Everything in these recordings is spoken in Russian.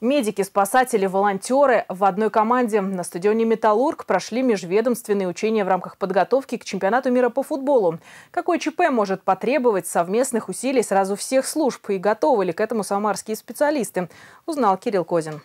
Медики, спасатели, волонтеры в одной команде на стадионе «Металлург» прошли межведомственные учения в рамках подготовки к чемпионату мира по футболу. Какой ЧП может потребовать совместных усилий сразу всех служб и готовы ли к этому самарские специалисты, узнал Кирилл Козин.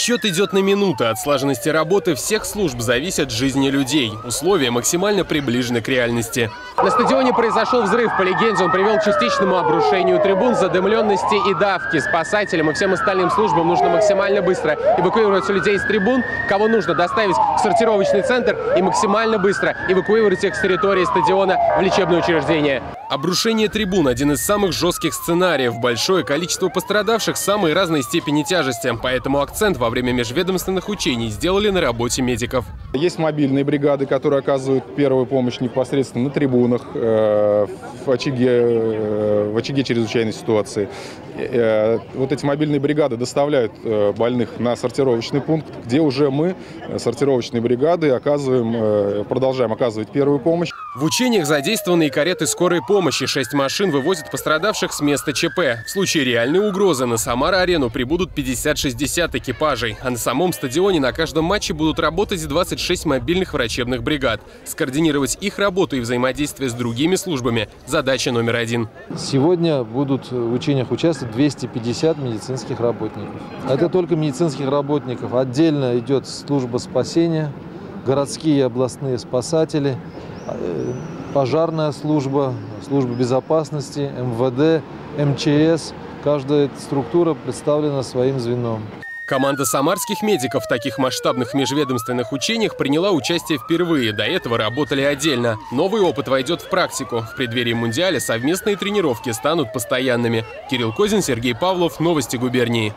Счет идет на минуты. От слаженности работы всех служб зависят жизни людей. Условия максимально приближены к реальности. На стадионе произошел взрыв. По легенде он привел к частичному обрушению трибун, задымленности и давки. Спасателям и всем остальным службам нужно максимально быстро эвакуировать людей с трибун, кого нужно доставить в сортировочный центр и максимально быстро эвакуировать их с территории стадиона в лечебное учреждение. Обрушение трибун – один из самых жестких сценариев. Большое количество пострадавших – самой разной степени тяжести. Поэтому акцент во время межведомственных учений сделали на работе медиков. Есть мобильные бригады, которые оказывают первую помощь непосредственно на трибунах, э, в очаге, э, в очаге чрезвычайной ситуации. Э, вот эти мобильные бригады доставляют больных на сортировочный пункт, где уже мы, сортировочные бригады, оказываем, продолжаем оказывать первую помощь. В учениях задействованы и кареты скорой помощи. Шесть машин вывозят пострадавших с места ЧП. В случае реальной угрозы на Самара-арену прибудут 50-60 экипажей. А на самом стадионе на каждом матче будут работать 26 мобильных врачебных бригад. Скоординировать их работу и взаимодействие с другими службами – задача номер один. Сегодня будут в учениях участвовать 250 медицинских работников. Это только медицинских работников. Отдельно идет служба спасения, городские и областные спасатели – пожарная служба, служба безопасности, МВД, МЧС. Каждая структура представлена своим звеном. Команда самарских медиков в таких масштабных межведомственных учениях приняла участие впервые. До этого работали отдельно. Новый опыт войдет в практику. В преддверии Мундиаля совместные тренировки станут постоянными. Кирилл Козин, Сергей Павлов. Новости губернии.